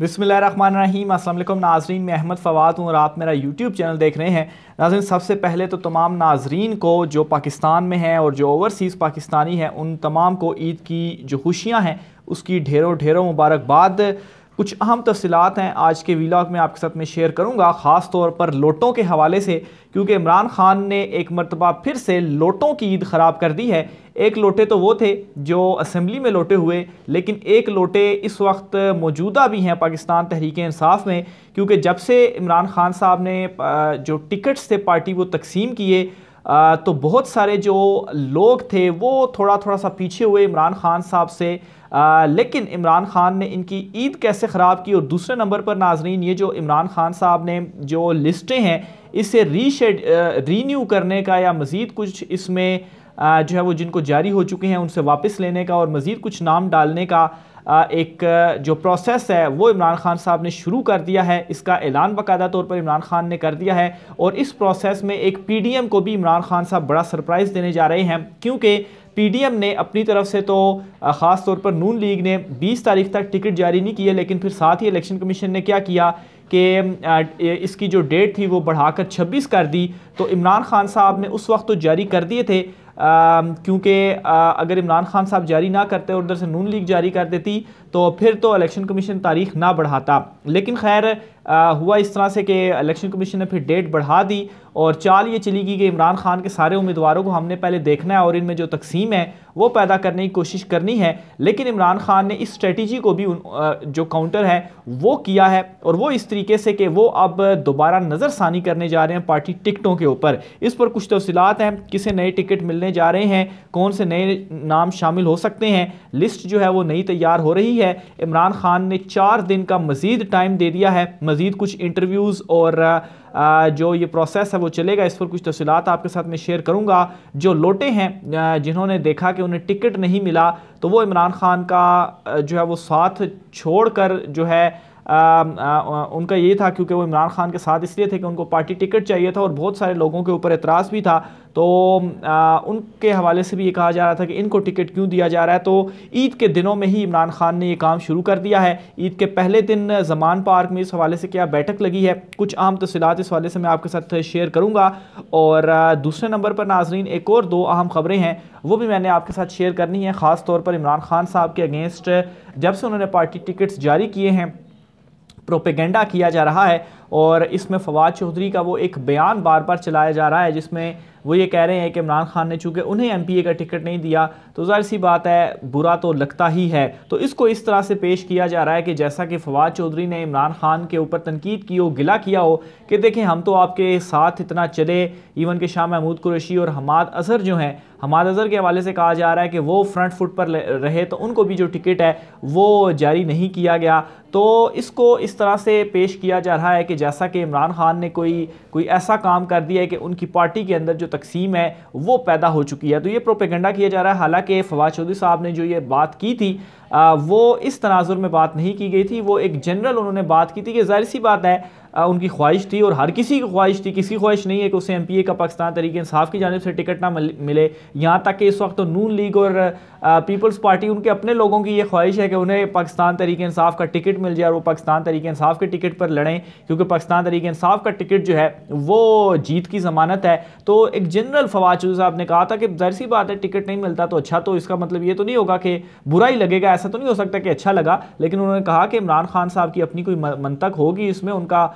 बिसमीम अल्लाम नाजरीन, मैं अहमद फ़वाद हूँ और आप मेरा यूट्यूब चैनल देख रहे हैं। नाजरीन, सबसे पहले तो तमाम नाजरीन को जो पाकिस्तान में हैं और जो ओवरसीज़ पाकिस्तानी हैं, उन तमाम को ईद की जो खुशियाँ हैं, उसकी ढेरों ढेरों मुबारकबाद। कुछ अहम तफसीत हैं, आज के वीलाग में आपके साथ में शेयर करूँगा, ख़ास तौर पर लोटों के हवाले से, क्योंकि इमरान खान ने एक मरतबा फिर से लोटों की ईद ख़राब कर दी है। एक लोटे तो वो थे जो असम्बली में लोटे हुए लेकिन एक लोटे इस वक्त मौजूदा भी हैं पाकिस्तान तहरीक इंसाफ में क्योंकि जब से इमरान खान साहब ने जो टिकट्स थे पार्टी वो तकसीम किए तो बहुत सारे जो लोग थे वो थोड़ा थोड़ा सा पीछे हुए इमरान खान साहब से आ, लेकिन इमरान खान ने इनकी ईद कैसे ख़राब की और दूसरे नंबर पर नाजरीन ये जो इमरान खान साहब ने जो लिस्टें हैं इसे रीशेड रीन्यू करने का या मज़ीद कुछ इसमें जो है वो जिनको जारी हो चुके हैं उनसे वापस लेने का और मज़ीद कुछ नाम डालने का एक, जो प्रोसेस है, वो इमरान खान साहब ने शुरू कर दिया है। इसका ऐलान बाकायदा तौर पर इमरान खान ने कर दिया है और इस प्रोसेस में एक पीडीएम को भी इमरान खान साहब बड़ा सरप्राइज़ देने जा रहे हैं, क्योंकि पीडीएम ने अपनी तरफ़ से तो ख़ास तौर पर नून लीग ने 20 तारीख तक टिकट जारी नहीं किए, लेकिन फिर साथ ही इलेक्शन कमीशन ने क्या किया कि इसकी जो डेट थी वो बढ़ाकर 26 कर दी। तो इमरान खान साहब ने उस वक्त तो जारी कर दिए थे क्योंकि अगर इमरान खान साहब जारी ना करते और उधर से नून लीग जारी कर देती तो फिर तो इलेक्शन कमीशन तारीख ना बढ़ाता। लेकिन खैर हुआ इस तरह से कि इलेक्शन कमीशन ने फिर डेट बढ़ा दी। और चाल ये चली गई कि इमरान खान के सारे उम्मीदवारों को हमने पहले देखना है और इनमें जो तकसीम है, वो पैदा करने की कोशिश करनी है। लेकिन इमरान खान ने इस स्ट्रेटजी को भी जो काउंटर है, वो किया है और वो इस तरीके से कि वो अब दोबारा नज़रसानी करने जा रहे हैं पार्टी टिकटों के ऊपर। इस पर कुछ तफसीत हैं, किसे नए टिकट मिलने जा रहे हैं, कौन से नए नाम शामिल हो सकते हैं लिस्ट जो है वो नई तैयार हो रही है। इमरान खान ने चार दिन का मज़ीद टाइम दे दिया है, मज़ीद कुछ इंटरव्यूज़ और जो ये प्रोसेस है वो चलेगा। इस पर कुछ तफसीत आपके साथ में शेयर करूँगा। जो लोटे हैं जिन्होंने देखा कि उन्हें टिकट नहीं मिला तो वो इमरान खान का जो है वो साथ छोड़ कर जो है आ, आ, उनका ये था क्योंकि वो इमरान खान के साथ इसलिए थे कि उनको पार्टी टिकट चाहिए था और बहुत सारे लोगों के ऊपर एतराज़ भी था। तो आ, उनके हवाले से भी ये कहा जा रहा था कि इनको टिकट क्यों दिया जा रहा है? तो ईद के दिनों में ही इमरान खान ने ये काम शुरू कर दिया है। ईद के पहले दिन जमान पार्क में इस हवाले से क्या बैठक लगी है? कुछ अहम तफसीत इस हवाले से मैं आपके साथ शेयर करूँगा। और दूसरे नंबर पर नाजरीन एक और दो अहम खबरें हैं वो भी मैंने आपके साथ शेयर करनी है। ख़ास तौर पर इमरान खान साहब के अगेंस्ट जब से उन्होंने पार्टी टिकट्स जारी किए हैं प्रोपेगेंडा किया जा रहा है और इसमें फवाद चौधरी का वो एक बयान बार बार चलाया जा रहा है, जिसमें वो ये कह रहे हैं कि इमरान खान ने चूँकि उन्हें एम पी ए का टिकट नहीं दिया तो ज़ाहिर सी बात है, बुरा तो लगता ही है। तो इसको इस तरह से पेश किया जा रहा है कि जैसा कि फवाद चौधरी ने इमरान खान के ऊपर तनकीद की हो, गिला किया हो, कि देखें हम तो आपके साथ इतना चले, इवन के शाह महमूद कुरैशी और हमाद अजहर जो हैं, हमाद अजहर के हवाले से कहा जा रहा है कि वो फ्रंट फुट पर रहे तो उनको भी जो टिकट है, वो जारी नहीं किया गया। तो इसको इस तरह से पेश किया जा रहा है कि जैसा कि इमरान खान ने कोई कोई ऐसा काम कर दिया है कि उनकी पार्टी के अंदर जो तकसीम है वो पैदा हो चुकी है। तो ये प्रोपेगेंडा किया जा रहा है। हालाँकि फवाद चौधरी साहब ने जो ये बात की थी आ, वो इस तनाजुर में बात नहीं की गई थी। वो एक जनरल उन्होंने बात की थी कि ज़ाहिर सी बात है उनकी ख्वाहिश थी और हर किसी की ख्वाहिश थी किसी ख्वाहिश नहीं है कि उसे एम पी ए का पाकिस्तान तरीके इंसाफ की जानब से टिकट ना मिले यहाँ तक कि इस वक्त तो नून लीग और पीपल्स पार्टी उनके अपने लोगों की ये ख्वाहिश है कि उन्हें पाकिस्तान तरीके इंसाफ का टिकट मिल जाए और वो पाकिस्तान तरीके इंसाफ के टिकट पर लड़ें, क्योंकि पाकिस्तान तरीके इंसाफ का टिकट जो है, वो जीत की ज़मानत है। तो एक जनरल फवाद चौधरी साहब ने कहा था कि जहर सी बात है, टिकट नहीं मिलता तो अच्छा तो इसका मतलब ये तो नहीं होगा कि बुरा ही लगेगा, ऐसा तो नहीं हो सकता कि अच्छा लगा, लेकिन उन्होंने कहा कि इमरान खान साहब की अपनी कोई मंतक होगी इसमें, उनका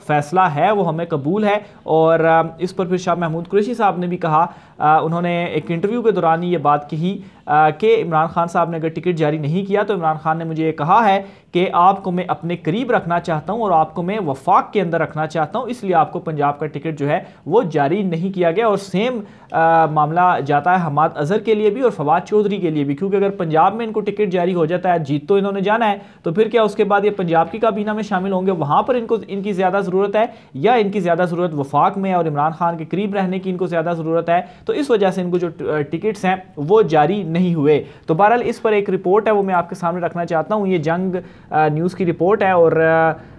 फैसला है वो हमें कबूल है। और इस पर फिर शाह महमूद कुरैशी साहब ने भी कहा उन्होंने एक इंटरव्यू के दौरान ही ये बात कही कि इमरान खान साहब ने अगर टिकट जारी नहीं किया तो इमरान खान ने मुझे ये कहा है कि आपको मैं अपने करीब रखना चाहता हूँ और आपको मैं वफाक के अंदर रखना चाहता हूँ इसलिए आपको पंजाब का टिकट जो है वो जारी नहीं किया गया। और सेम आ, मामला जाता है हमाद अजहर के लिए भी और फवाद चौधरी के लिए भी क्योंकि अगर पंजाब में इनको टिकट जारी हो जाता है जीत तो इन्होंने जाना है तो फिर क्या उसके बाद ये पंजाब की काबीना में शामिल होंगे? वहाँ पर इनको इनकी ज़्यादा ज़रूरत है, या इनकी ज़्यादा ज़रूरत वफाक में और इमरान खान के करीब रहने की इनको ज़्यादा ज़रूरत है तो इस वजह से इनको जो टिकट्स हैं, वो जारी नहीं हुए। तो बहरहाल इस पर एक रिपोर्ट है, वो मैं आपके सामने रखना चाहता हूँ। ये जंग न्यूज़ की रिपोर्ट है और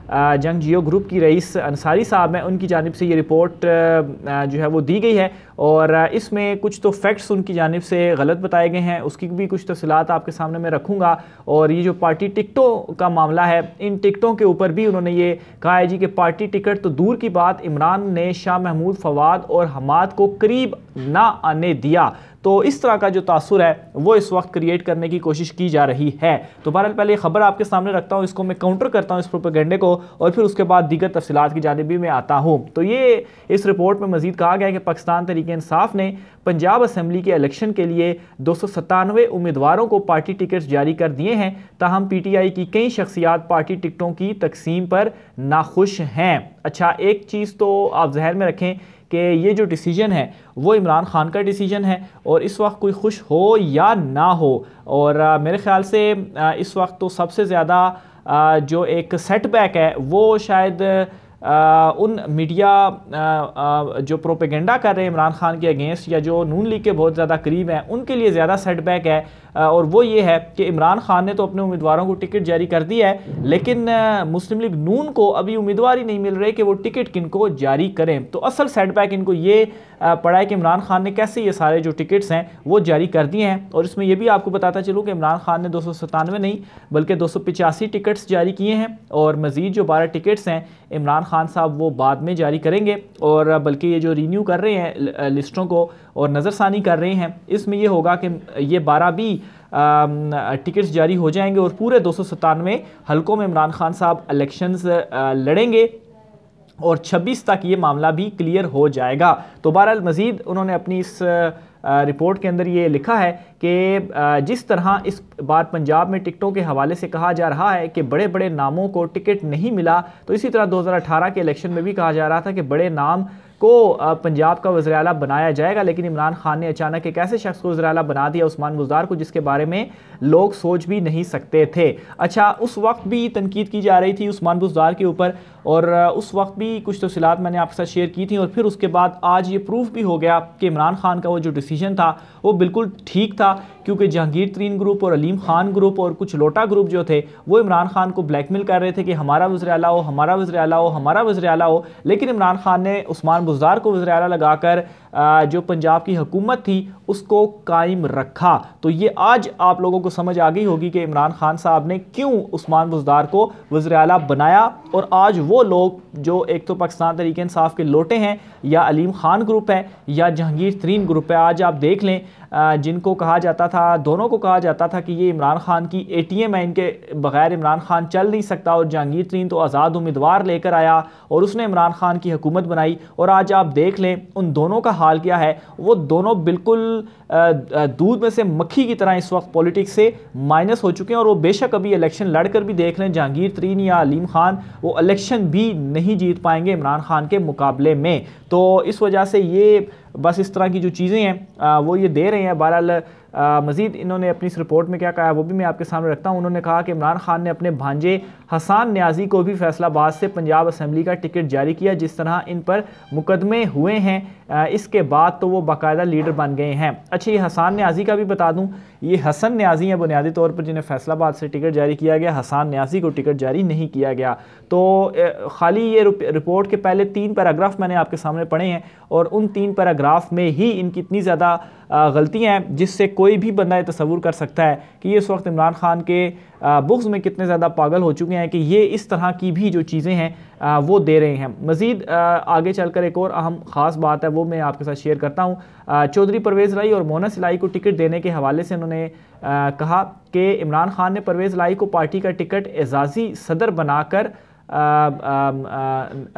जंग जियो ग्रुप की रईस अंसारी साहब हैं। उनकी जानब से ये रिपोर्ट जो है वो दी गई है। और इसमें कुछ तो फैक्ट्स उनकी जानब से गलत बताए गए हैं। उसकी भी कुछ तफसलात आपके सामने मैं रखूँगा। और ये जो पार्टी टिकटों का मामला है, इन टिकटों के ऊपर भी उन्होंने ये कहा है जी कि पार्टी टिकट तो दूर की बात। इमरान ने शाह महमूद, फवाद और हमाद को करीब ना आने दिया। तो इस तरह का जो तासर है, वो इस वक्त क्रिएट करने की कोशिश की जा रही है। तो बहरहाल, पहले ये खबर आपके सामने रखता हूँ, इसको मैं काउंटर करता हूँ इस प्रोपेगेंडे को और फिर उसके बाद दीगर तफसीत की जानब भी मैं आता हूँ। तो ये इस रिपोर्ट में मजीद कहा गया है कि पाकिस्तान तरीके इंसाफ ने पंजाब असम्बली के इलेक्शन के लिए दो सौ सत्तानवे उम्मीदवारों को पार्टी टिकट जारी कर दिए हैं, ताहम पी टी आई की कई शख्सियात पार्टी टिकटों की तकसीम पर नाखुश हैं। अच्छा एक चीज़ तो आप जहन में रखें कि ये जो डिसीज़न है वो इमरान खान का डिसीज़न है और इस वक्त कोई खुश हो या ना हो। और आ, मेरे ख़्याल से आ, इस वक्त तो सबसे ज़्यादा जो एक सेटबैक है वो शायद आ, उन मीडिया आ, आ, जो प्रोपेगेंडा कर रहे हैं इमरान खान के अगेंस्ट या जो नून लीग के बहुत ज़्यादा करीब हैं उनके लिए ज़्यादा सेटबैक है। और वो ये है कि इमरान खान ने तो अपने उम्मीदवारों को टिकट जारी कर दिया है, लेकिन मुस्लिम लीग नून को अभी उम्मीदवार ही नहीं मिल रहे कि वो टिकट किन को जारी करें। तो असल सेटबैक इनको ये पड़ा है कि इमरान खान ने कैसे ये सारे जो टिकट्स हैं, वो जारी कर दिए हैं। और इसमें यह भी आपको बताता चलूँ कि इमरान खान ने दो सौ सतानवे नहीं, बल्कि दो टिकट्स जारी किए हैं, और मज़ीद जो बारह टिकट्स हैं, इमरान खान साहब वो बाद में जारी करेंगे। और, बल्कि ये जो रीन्यू कर रहे हैं लिस्टों को और नज़रसानी कर रहे हैं, इसमें ये होगा कि ये बारह भी टिकट्स जारी हो जाएँगे और पूरे दो हलकों में इमरान खान साहब इलेक्शंस लड़ेंगे और 26 तक ये मामला भी क्लियर हो जाएगा। तो बहरहाल मज़ीद उन्होंने अपनी इस रिपोर्ट के अंदर ये लिखा है कि जिस तरह इस बार पंजाब में टिकटों के हवाले से कहा जा रहा है कि बड़े बड़े नामों को टिकट नहीं मिला तो इसी तरह 2018 के इलेक्शन में भी कहा जा रहा था कि बड़े नाम को पंजाब का वजर अला बनाया जाएगा, लेकिन इमरान खान ने अचानक एक ऐसे शख्स को वजर अला बना दिया, उस्मान बुजदार को, जिसके बारे में लोग सोच भी नहीं सकते थे। अच्छा उस वक्त भी तनकीद की जा रही थी उस्मान बुजदार के ऊपर, और उस वक्त भी कुछ तफसीत मैंने आपके साथ शेयर की थी, और फिर उसके बाद आज ये प्रूफ भी हो गया कि इमरान खान का वो जो डिसीज़न था, वो बिल्कुल ठीक था, क्योंकि जहांगीर तरीन ग्रुप और अलीम खान ग्रुप और कुछ लोटा ग्रुप जो थे, वो इमरान खान को ब्लैकमेल कर रहे थे कि हमारा वजर अला हो, हमारा वजर अला हो, हमारा वजर अला हो, लेकिन इमरान खान ने उस्मान बुजदार को वजर लगाकर जो पंजाब की हुकूमत थी, उसको कायम रखा। तो ये आज आप लोगों को समझ आ गई होगी कि इमरान खान साहब ने क्यों उस्मान बुजदार को वजर बनाया। और आज वो लोग, जो एक तो पाकिस्तान तरीके इंसाफ के लोटे हैं, या अलीम खान ग्रुप है, या जहांगीर तरीन ग्रुप है, आज आप देख लें जिनको कहा जाता था, दोनों को कहा जाता था कि ये इमरान खान की एटीएम है, इनके बगैर इमरान खान चल नहीं सकता। और जहांगीर तरीन तो आज़ाद उम्मीदवार लेकर आया और उसने इमरान खान की हुकूमत बनाई। और आज आप देख लें, उन दोनों का हाल क्या है, वो दोनों बिल्कुल दूध में से मक्खी की तरह इस वक्त पॉलिटिक्स से माइनस हो चुके हैं। और वो बेशक अभी इलेक्शन लड़कर भी देख लें, जहांगीर तरीन या अलीम खान, वो इलेक्शन भी नहीं जीत पाएँगे इमरान खान के मुकाबले में। तो इस वजह से ये बस इस तरह की जो चीज़ें हैं वो ये दे रहे हैं। बहरहाल मज़ीद इन्होंने अपनी इस रिपोर्ट में क्या कहा वो भी मैं आपके सामने रखता हूँ। उन्होंने कहा कि इमरान खान ने अपने भांजे हसान न्याजी को भी फैसलाबाद से पंजाब असम्बली का टिकट जारी किया, जिस तरह इन पर मुकदमे हुए हैं। इसके बाद तो वो बाकायदा लीडर बन गए हैं। अच्छा ये हसान न्याजी का भी बता दूँ ये हसन न्याजी हैं बुनियादी तौर पर, जिन्हें फैसलाबाद से टिकट जारी किया गया। हसान न्याजी को टिकट जारी नहीं किया गया। तो खाली ये रिपोर्ट के पहले तीन पैराग्राफ मैंने आपके सामने पढ़े हैं और उन तीन पैराग्राफ में ही इनकी इतनी ज़्यादा गलतियाँ हैं, जिससे कोई भी बंदा ये तस्वूर कर सकता है कि इस वक्त इमरान खान के बुक्स में कितने ज़्यादा पागल हो चुके हैं कि ये इस तरह की भी जो चीज़ें हैं वो दे रहे हैं। मज़ीद आगे चलकर एक और अहम ख़ास बात है, वो मैं आपके साथ शेयर करता हूँ। चौधरी परवेज़ राई और मोना सिलाई को टिकट देने के हवाले से कहा कि इमरान खान ने परवेज़ लाई को पार्टी का टिकट एजाज़ी सदर बनाकर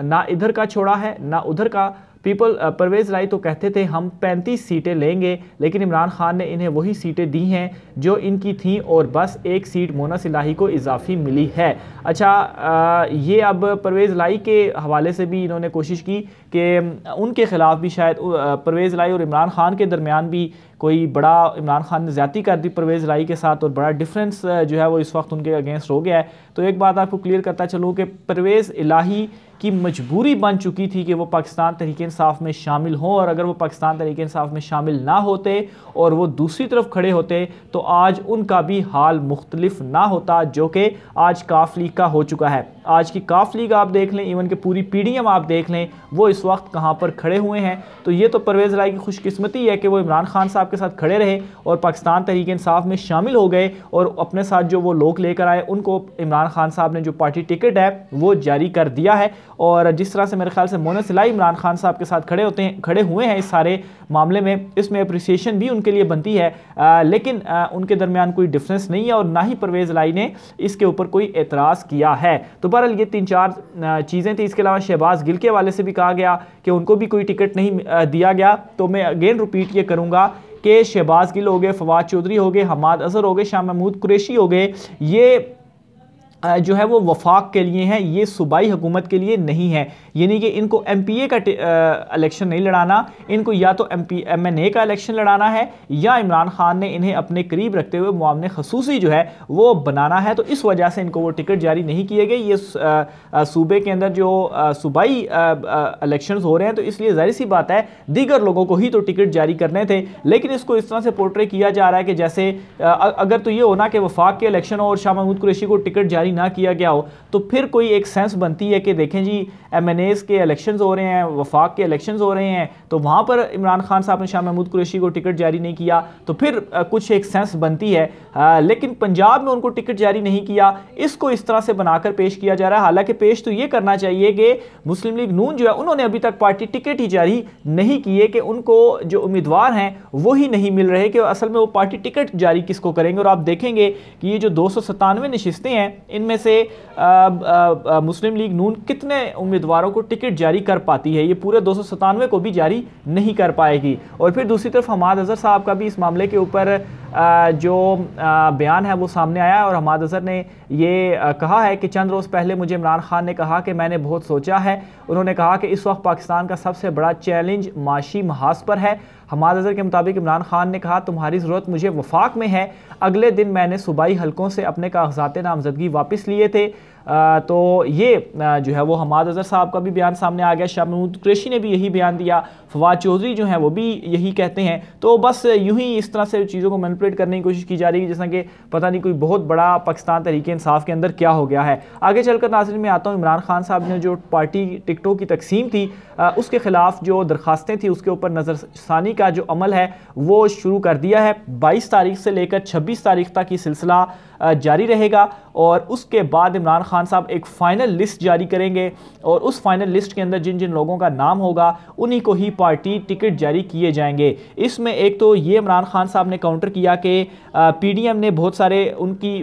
ना इधर का छोड़ा है ना उधर का। पीपल परवेज़ लाई तो कहते थे हम 35 सीटें लेंगे। लेकिन इमरान खान ने इन्हें वही सीटें दी हैं जो इनकी थी और बस एक सीट मोना सिलाही को इजाफी मिली है। अच्छा आ, ये अब परवेज़ लाई के हवाले से भी इन्होंने कोशिश की कि उनके ख़िलाफ़ भी शायद परवेज़ लाई और इमरान खान के दरमियान भी कोई बड़ा, इमरान खान ने ज़्यादा कर दी परवेज़ लाई के साथ और बड़ा डिफरेंस जो है वो इस वक्त उनके अगेंस्ट हो गया है। तो एक बात आपको क्लियर करता चलूँ कि परवेज़ इलाही की मजबूरी बन चुकी थी कि वो पाकिस्तान तरीके इंसाफ में शामिल हों और अगर वो पाकिस्तान तरीके इंसाफ में शामिल ना होते और वो दूसरी तरफ़ खड़े होते तो आज उनका भी हाल मुख्तलिफ़ ना होता, जो कि आज काफ लीग का हो चुका है। आज की काफ लीग आप देख लें इवन के पूरी पी आप देख लें वो इस वक्त कहाँ पर खड़े हुए हैं। तो ये तो परवेज़ लाई की खुशकस्मती है कि वो इमरान खान साहब के साथ खड़े रहे और पाकिस्तान तहरीक इंसाफ में शामिल हो गए और अपने साथ जो वो लोग लेकर आए उनको इमरान खान साहब ने जो पार्टी टिकट है वो जारी कर दिया है। और जिस तरह से मेरे ख्याल से मोन सिलाई इमरान खान साहब के साथ खड़े होते हैं खड़े हुए हैं इस सारे मामले में इसमें अप्रिसिएशन भी उनके लिए बनती है। आ, लेकिन आ, उनके दरमियान कोई डिफरेंस नहीं है और ना ही परवेज़ लाई ने इसके ऊपर कोई एतराज़ किया है। तो बहरहाल ये तीन चार चीज़ें थी। इसके अलावा शहबाज गिल के वाले से भी कहा गया कि उनको भी कोई टिकट नहीं दिया गया। तो मैं अगेन रिपीट ये करूँगा कि शहबाज गिल हो गए, फवाद चौधरी हो गए, हमाद अजहर हो गए, शाह महमूद कुरेशी हो गए। ये जो है वो वफाक के लिए हैं, ये सूबाई हुकूमत के लिए नहीं है। यानी कि इनको एम पी ए का इलेक्शन नहीं लड़ाना, इनको या तो M P M N A का इलेक्शन लड़ाना है, या इमरान खान ने इन्हें अपने करीब रखते हुए मामले खसूसी जो है, वो बनाना है। तो इस वजह से इनको वो टिकट जारी नहीं किए गए। ये सूबे के अंदर जो सूबाई इलेक्शन हो रहे हैं तो इसलिए ज़ाहिर सी बात है, दीगर लोगों को ही तो टिकट जारी करने थे। लेकिन इसको इस तरह से पोर्ट्रे किया जा रहा है कि जैसे अगर तो ये होना कि वफाक के इलेक्शन हो और शाह महमूद कुरेशी को टिकट जारी जारी ना किया गया हो तो फिर कोई एक सेंस बनती है कि देखें जी एम एन एज़ के इलेक्शन हो रहे हैं वफाक के इलेक्शन हो रहे हैं तो वहाँ पर इमरान खान साहब ने शाह महमूद कुरेशी को टिकट जारी नहीं किया तो फिर कुछ एक सेंस बनती है। आ, लेकिन पंजाब में उनको टिकट जारी नहीं किया इसको इस तरह से बनाकर पेश किया जा रहा है। हालाँकि पेश तो ये करना चाहिए कि मुस्लिम लीग नून जो है उन्होंने अभी तक पार्टी टिकट ही जारी नहीं किए कि उनको जो उम्मीदवार हैं वो ही नहीं मिल रहे कि असल में वो पार्टी टिकट जारी किसको करेंगे। और आप देखेंगे कि ये जो दो सौ सतानवे नशस्तें हैं इनमें से आ, आ, मुस्लिम लीग नून कितने उम्मीदवारों को टिकट जारी कर पाती है? ये पूरे दो सौ सतानवे को भी जारी नहीं कर पाएगी। और फिर दूसरी तरफ़ हमाद अजहर साहब का भी इस मामले के ऊपर जो बयान है वो सामने आया और हमाद अजहर ने ये कहा है कि चंद रोज़ पहले मुझे इमरान खान ने कहा कि मैंने बहुत सोचा है। उन्होंने कहा कि इस वक्त पाकिस्तान का सबसे बड़ा चैलेंज माशी महाज पर है। हमाद अजहर के मुताबिक इमरान खान ने कहा, तुम्हारी ज़रूरत मुझे वफाक में है। अगले दिन मैंने सूबाई हलकों से अपने कागजात नामजदगी वापस लिए थे। तो ये जो है वो हमाद अजहर साहब का भी बयान सामने आ गया शाह महमूद कुरेशी ने भी यही बयान दिया, फवाद चौधरी जो हैं वो भी यही कहते हैं। तो बस यूँ ही इस तरह से चीज़ों को मैनिपुलेट करने की कोशिश की जा रही है, जैसा कि पता नहीं कोई बहुत बड़ा पाकिस्तान तरीके इंसाफ के अंदर क्या हो गया है। आगे चलकर नाजरन में आता हूँ, इमरान खान साहब ने जो पार्टी टिकटों की तकसीम थी उसके ख़िलाफ़ जो दरखास्तें थी, उसके ऊपर नज़रसानी का जो अमल है, वो शुरू कर दिया है। बाईस तारीख से लेकर छब्बीस तारीख तक ये सिलसिला जारी रहेगा और उसके बाद इमरान खान साहब एक फ़ाइनल लिस्ट जारी करेंगे और उस फाइनल लिस्ट के अंदर जिन जिन लोगों का नाम होगा, उन्हीं को ही पार्टी टिकट जारी किए जाएँगे। इसमें एक तो ये इमरान खान साहब ने काउंटर किया कि पीडीएम ने बहुत सारे उनकी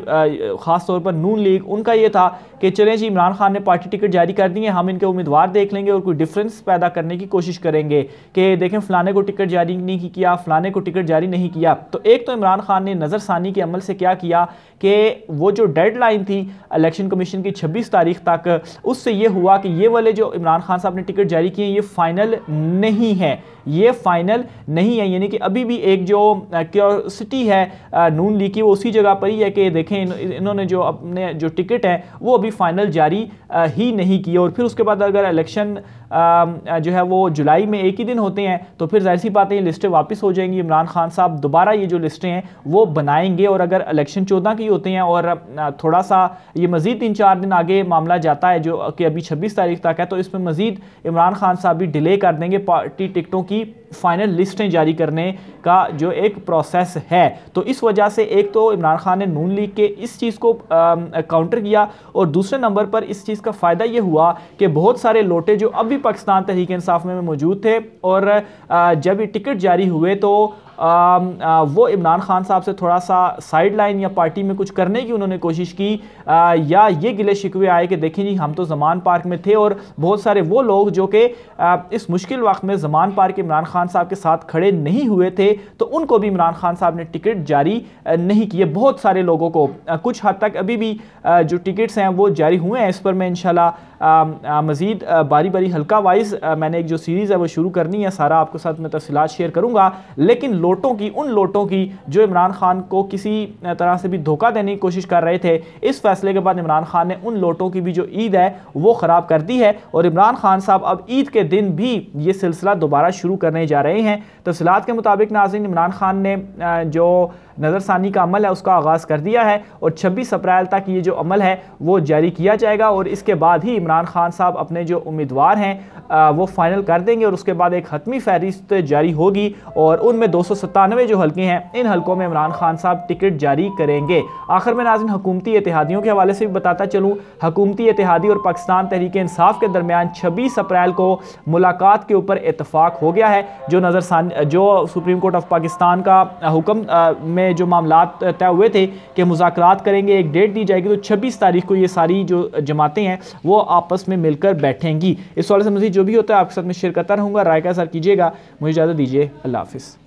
ख़ास तौर पर नून लीग, उनका ये था कि चलें जी, इमरान खान ने पार्टी टिकट जारी कर दी है, हम इनके उम्मीदवार देख लेंगे और कोई डिफरेंस पैदा करने की कोशिश करेंगे कि देखें, फ़लाने को टिकट जारी नहीं किया, फ़लाने को टिकट जारी नहीं किया। तो एक तो इमरान खान ने नज़रसानी के अमल से क्या किया कि वो जो डेडलाइन थी इलेक्शन कमीशन की 26 तारीख तक, उससे ये हुआ कि ये वाले जो इमरान खान साहब ने टिकट जारी किए ये फाइनल नहीं है। ये फाइनल नहीं है, यानी कि अभी भी एक जो क्योसिटी है नून लीग की, वो उसी जगह पर ही है कि देखें इन्होंने जो अपने, जो टिकट है, वो अभी फाइनल जारी ही नहीं किए और फिर उसके बाद अगर इलेक्शन जो है वो जुलाई में एक ही दिन होते हैं तो फिर ज़ाहिर सी बात है ये लिस्टें वापस हो जाएँगी। इमरान खान साहब दोबारा ये जो लिस्टें हैं, वो बनाएँगे और अगर इलेक्शन चौदह की होते हैं और थोड़ा सा ये मज़ीद तीन चार दिन आगे मामला जाता है जो कि अभी छब्बीस तारीख तक है तो इसमें मज़ीद इमरान खान साहब भी डिले कर देंगे पार्टी टिकटों की फाइनल लिस्टें जारी करने का जो एक प्रोसेस है। तो इस वजह से एक तो इमरान खान ने नून लीग के इस चीज़ को काउंटर किया और दूसरे नंबर पर इस चीज़ का फ़ायदा ये हुआ कि बहुत सारे लोटे जो अभी पाकिस्तान तहरीक इंसाफ में मौजूद थे और जब ये टिकट जारी हुए तो आ, वो इमरान खान साहब से थोड़ा सा साइड लाइन या पार्टी में कुछ करने की उन्होंने कोशिश की। आ, या ये गिले शिकवे आए कि देखें जी हम तो जमान पार्क में थे और बहुत सारे वो लोग जो कि इस मुश्किल वक्त में जमान पार्क इमरान खान साहब के साथ खड़े नहीं हुए थे तो उनको भी इमरान खान साहब ने टिकट जारी नहीं किए बहुत सारे लोगों को कुछ हद तक अभी भी जो टिकट्स हैं वो जारी हुए हैं। इस पर मैं इनशाला मज़ीद बारी बारी हल्का वाइज मैंने एक जो सीरीज़ है वो शुरू करनी है सारा आपके साथ मैं तफसीत शेयर करूँगा। लेकिन लोटों की, उन लोटों की जो इमरान खान को किसी तरह से भी धोखा देने की कोशिश कर रहे थे, इस फैसले के बाद इमरान खान ने उन लोटों की भी जो ईद है, वो ख़राब कर दी है और इमरान खान साहब अब ईद के दिन भी ये सिलसिला दोबारा शुरू करने जा रहे हैं। तफसलत के मुताबिक नाजिन इमरान खान ने जो नज़रसानी का अमल है, उसका आगाज़ कर दिया है और छब्बीस अप्रैल तक ये जो अमल है, वो जारी किया जाएगा और इसके बाद ही इमरान खान साहब अपने जो उम्मीदवार हैं वो फाइनल कर देंगे और उसके बाद एक हतमी फहरिस्त जारी होगी और उनमें दो सौ सत्तानवे जो हल्के हैं, इन हल्कों में इमरान खान साहब टिकट जारी करेंगे। आखिर में नाजिन, हुकूमती इतिहादियों के हवाले से भी बताता चलूँ, हकूमती इतिहादी और पाकिस्तान तहरीक इंसाफ के दरमियान छब्बीस अप्रैल को मुलाकात के ऊपर इतफाक़ हो गया है, जो नज़र जो सुप्रीम कोर्ट ऑफ़ पाकिस्तान का हुक्म में जो मामला तय हुए थे कि मुजाकर करेंगे, एक डेट दी जाएगी तो छब्बीस तारीख को ये सारी जो जमातें हैं, वो आपस में मिलकर बैठेंगी। इस वाले से मुझे जो भी होता है, आपके साथ में शेयर करता रहूँगा। राय का सर, कीजिएगा, मुझे इजाज़त दीजिए। अल्लाह हाफिज़।